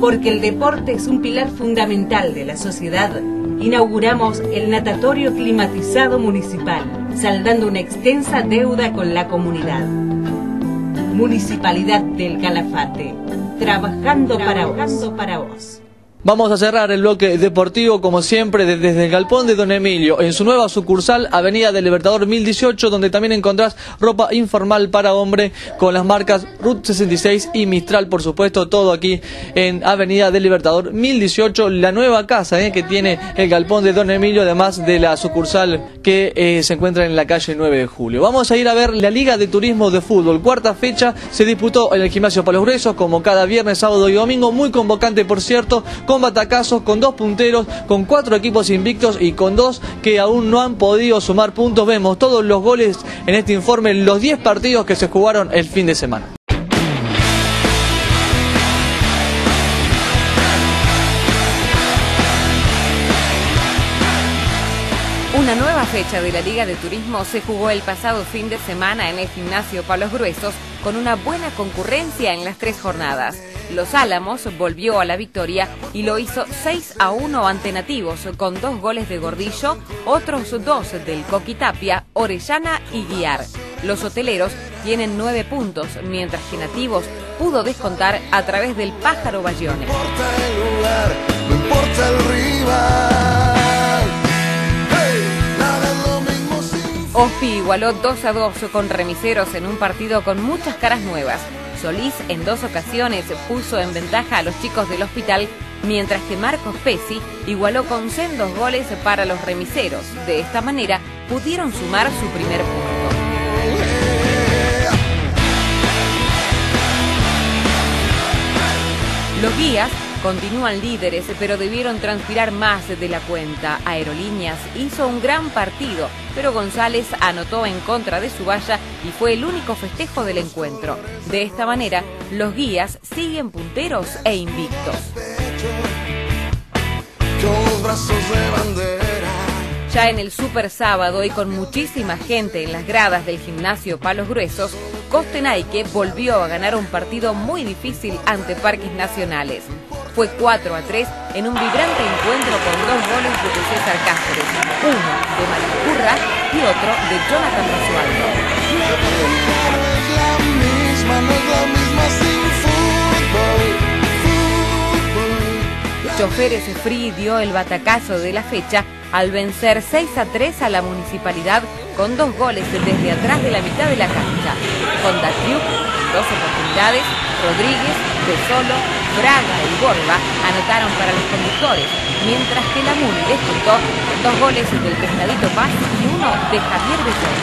porque el deporte es un pilar fundamental de la sociedad, inauguramos el natatorio climatizado municipal, saldando una extensa deuda con la comunidad. Municipalidad del Calafate, trabajando, para, vos. para vos. Vamos a cerrar el bloque deportivo como siempre desde el galpón de Don Emilio en su nueva sucursal Avenida del Libertador 1018 donde también encontrás ropa informal para hombre con las marcas Route 66 y Mistral por supuesto todo aquí en Avenida del Libertador 1018 la nueva casa eh, que tiene el galpón de Don Emilio además de la sucursal que eh, se encuentra en la calle 9 de julio. Vamos a ir a ver la Liga de Turismo de Fútbol cuarta fecha se disputó en el gimnasio Palos Gruesos como cada viernes, sábado y domingo muy convocante por cierto con batacazos, con dos punteros, con cuatro equipos invictos y con dos que aún no han podido sumar puntos. Vemos todos los goles en este informe, los 10 partidos que se jugaron el fin de semana. Una nueva fecha de la Liga de Turismo se jugó el pasado fin de semana en el gimnasio Palos Gruesos con una buena concurrencia en las tres jornadas. Los Álamos volvió a la victoria y lo hizo 6 a 1 ante Nativos, con dos goles de Gordillo, otros dos del Coquitapia, Orellana y Guiar. Los hoteleros tienen nueve puntos, mientras que Nativos pudo descontar a través del Pájaro Bayone. No importa el lugar, no importa el rival. Ospi igualó 2 a 2 con remiseros en un partido con muchas caras nuevas. Solís en dos ocasiones puso en ventaja a los chicos del hospital, mientras que Marcos Pesi igualó con sendos goles para los remiseros. De esta manera pudieron sumar su primer punto. Los guías Continúan líderes, pero debieron transpirar más de la cuenta. Aerolíneas hizo un gran partido, pero González anotó en contra de su valla y fue el único festejo del encuentro. De esta manera, los guías siguen punteros e invictos. Ya en el super sábado y con muchísima gente en las gradas del gimnasio Palos Gruesos, Costenayque volvió a ganar un partido muy difícil ante Parques Nacionales fue 4 a 3 en un vibrante encuentro con dos goles de César Cáceres, uno de Malacurra y otro de Jonathan Rasualdo. Choferes Free dio el batacazo de la fecha al vencer 6 a 3 a la municipalidad con dos goles desde atrás de la mitad de la cancha. Honda Club, dos oportunidades, Rodríguez, De Solo, Braga y Borba anotaron para los conductores, mientras que la Muni dos goles del Pescadito Paz y uno de Javier Besón.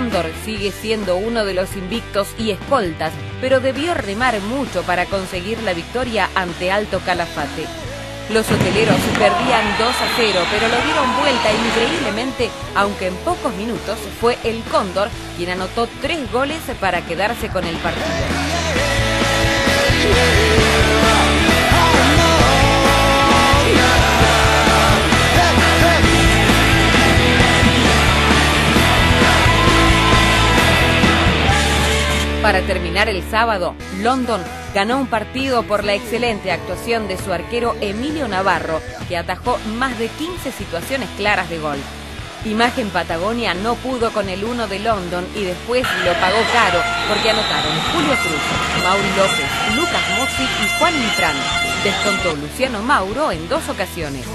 Cóndor sigue siendo uno de los invictos y escoltas, pero debió remar mucho para conseguir la victoria ante Alto Calafate. Los hoteleros perdían 2 a 0, pero lo dieron vuelta increíblemente, aunque en pocos minutos fue el Cóndor quien anotó tres goles para quedarse con el partido. El sábado, London ganó un partido por la excelente actuación de su arquero Emilio Navarro, que atajó más de 15 situaciones claras de gol. Imagen Patagonia no pudo con el 1 de London y después lo pagó caro porque anotaron Julio Cruz, Mauri López, Lucas Mossi y Juan Mitrán. Descontó Luciano Mauro en dos ocasiones.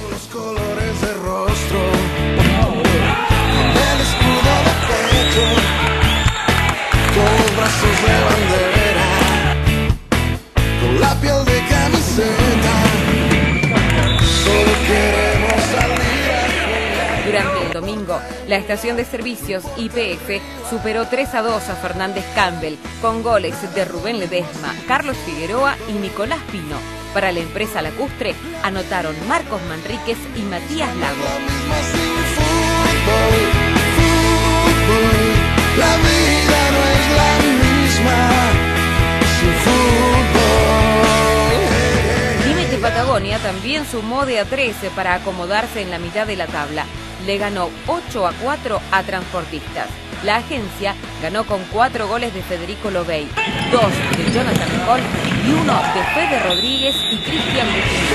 La estación de servicios IPF superó 3 a 2 a Fernández Campbell con goles de Rubén Ledesma, Carlos Figueroa y Nicolás Pino. Para la empresa lacustre anotaron Marcos Manríquez y Matías Lago. Patagonia también sumó de a 13 para acomodarse en la mitad de la tabla. Le ganó 8 a 4 a Transportistas. La agencia ganó con 4 goles de Federico Lobey, 2 de Jonathan Cole y uno de Fede Rodríguez y Cristian Bucini.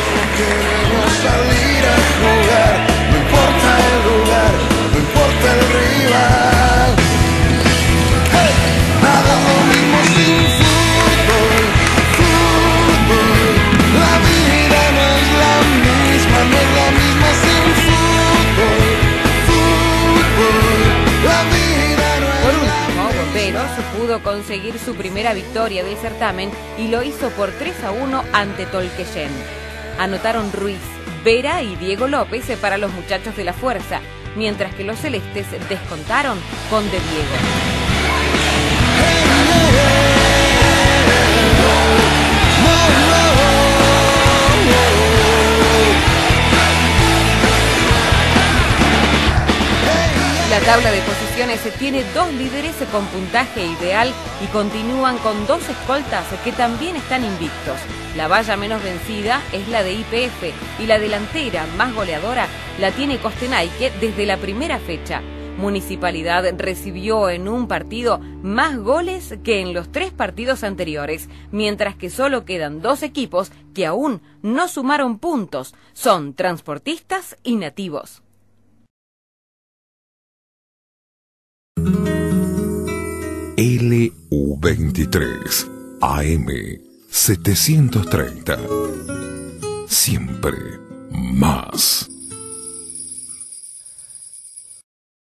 Conseguir su primera victoria del certamen y lo hizo por 3 a 1 ante Tolqueyen. Anotaron Ruiz, Vera y Diego López para los muchachos de la fuerza, mientras que los celestes descontaron con De Diego. La tabla de posiciones tiene dos líderes con puntaje ideal y continúan con dos escoltas que también están invictos. La valla menos vencida es la de IPF y la delantera más goleadora la tiene Costenaique desde la primera fecha. Municipalidad recibió en un partido más goles que en los tres partidos anteriores, mientras que solo quedan dos equipos que aún no sumaron puntos. Son transportistas y nativos. LU23 AM 730. Siempre más.